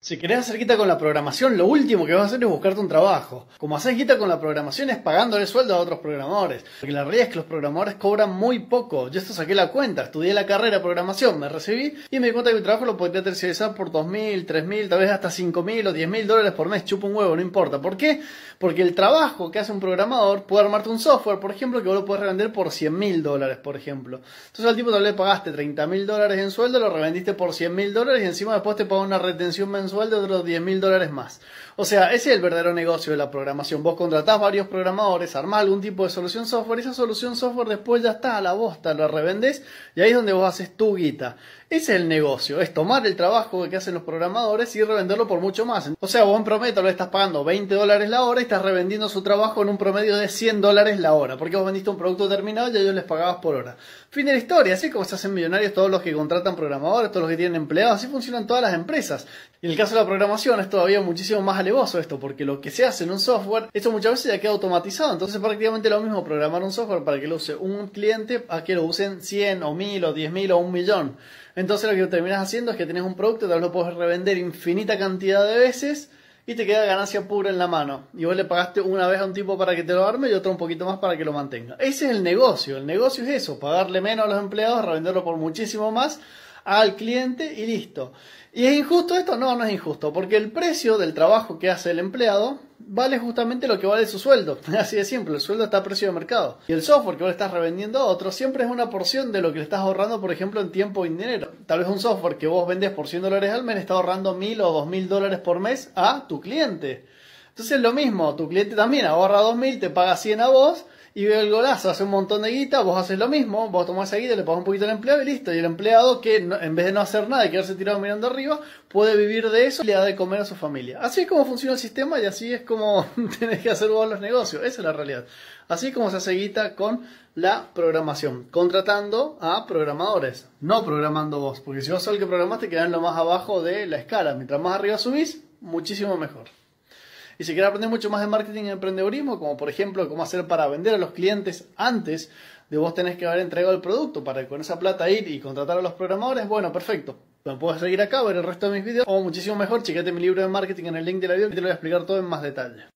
Si querés hacer guita con la programación, lo último que vas a hacer es buscarte un trabajo. Como haces guita con la programación es pagándole sueldo a otros programadores. Porque la realidad es que los programadores cobran muy poco. Yo esto saqué la cuenta, estudié la carrera de programación, me recibí y me di cuenta que mi trabajo lo podría terciarizar por 2.000, 3.000, tal vez hasta 5.000 o 10.000 dólares por mes. Chupa un huevo, no importa. ¿Por qué? Porque el trabajo que hace un programador puede armarte un software, por ejemplo, que vos lo puedes revender por 100.000 dólares, por ejemplo. Entonces al tipo tal vez pagaste 30.000 dólares en sueldo, lo revendiste por 100.000 dólares y encima después te pagó una retención mensual de otros 10.000 mil dólares más. O sea, ese es el verdadero negocio de la programación. Vos contratás varios programadores, armás algún tipo de solución software, esa solución software después ya está a la bosta, la revendés y ahí es donde vos haces tu guita. Ese es el negocio, es tomar el trabajo que hacen los programadores y revenderlo por mucho más. O sea, vos en promedio le estás pagando 20 dólares la hora y estás revendiendo su trabajo en un promedio de 100 dólares la hora, porque vos vendiste un producto terminado y ellos les pagabas por hora. Fin de la historia, así como se hacen millonarios todos los que contratan programadores, todos los que tienen empleados, así funcionan todas las empresas. Y en el caso de la programación es todavía muchísimo más alevoso esto, porque lo que se hace en un software, esto muchas veces ya queda automatizado, entonces prácticamente lo mismo programar un software para que lo use un cliente a que lo usen 100 o 1000 o 10.000 o un millón. Entonces lo que terminas haciendo es que tienes un producto, tal vez lo puedes revender infinita cantidad de veces y te queda ganancia pura en la mano. Y vos le pagaste una vez a un tipo para que te lo arme y otro un poquito más para que lo mantenga. Ese es el negocio. El negocio es eso, pagarle menos a los empleados, revenderlo por muchísimo más al cliente y listo. ¿Y es injusto esto? No, no es injusto, porque el precio del trabajo que hace el empleado vale justamente lo que vale su sueldo. Así de simple, el sueldo está a precio de mercado. Y el software que vos le estás revendiendo a otro siempre es una porción de lo que le estás ahorrando, por ejemplo, en tiempo y dinero. Tal vez un software que vos vendés por 100 dólares al mes está ahorrando 1000 o 2000 dólares por mes a tu cliente. Entonces es lo mismo, tu cliente también ahorra 2000, te paga 100 a vos y ve el golazo, hace un montón de guita, vos haces lo mismo, vos tomás esa guita, le pagas un poquito al empleado y listo. Y el empleado que en vez de no hacer nada y quedarse tirado mirando arriba, puede vivir de eso y le da de comer a su familia. Así es como funciona el sistema y así es como tenés que hacer vos los negocios. Esa es la realidad. Así como se hace guita con la programación, contratando a programadores, no programando vos, porque si vos sos el que programaste, quedan lo más abajo de la escala. Mientras más arriba subís, muchísimo mejor. Y si quieres aprender mucho más de marketing y emprendedurismo, como por ejemplo cómo hacer para vender a los clientes antes de vos tenés que haber entregado el producto para con esa plata ir y contratar a los programadores, bueno, perfecto. Me puedes seguir acá, ver el resto de mis videos, o muchísimo mejor, chequete mi libro de marketing en el link de la video y te lo voy a explicar todo en más detalle.